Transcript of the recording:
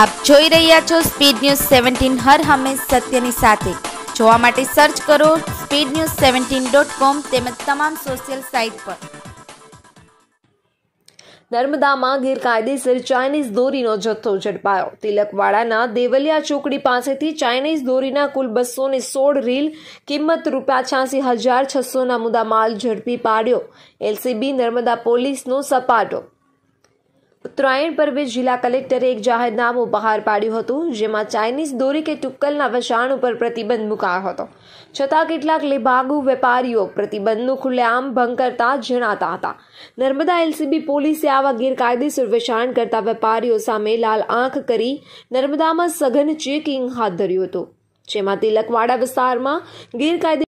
આપ જોઈ રહ્યા છો સ્પીડ ન્યૂઝ સેવન્ટીન હર હંમેશ સત્યની સાથે. જોવા માટે સર્ચ કરો speed news seventeen dot com તેમજ તમામ સોશિયલ સાઇટ પર. નર્મદામાં ગેરકાયદેસર ચાઇનીઝ દોરીનો જથ્થો ઝડપાયો. તિલકવાડાના દેવલિયા ચોકડી પાસેથી ચાઇનીઝ દોરીના કુલ બસો ને સોળ રીલ, કિંમત રૂપિયા છ્યાસી હજાર છસોના મુદ્દામાલ ઝડપી પાડ્યો. એલસીબી નર્મદા પોલીસનો સપાટો ઉત્તરાયણ પર્વે જિલ્લા કલેક્ટરે એક જાહેરનામું બહાર પાડ્યું હતું, જેમાં ચાઇનીઝ દોરી કે ટુક્કલના વેચાણ ઉપર પ્રતિબંધ મુકાયો હતો. છતાં કેટલાક લેભાગુ વેપારીઓ પ્રતિબંધનું ખુલ્લેઆમ ભંગ કરતા જણાતા હતા. નર્મદા એલસીબી પોલીસે આવા ગેરકાયદેસર વેચાણ કરતા વેપારીઓ સામે લાલ આંખ કરી નર્મદામાં સઘન ચેકિંગ હાથ ધર્યું હતું, જેમાં તિલકવાડા વિસ્તારમાં ગેરકાયદે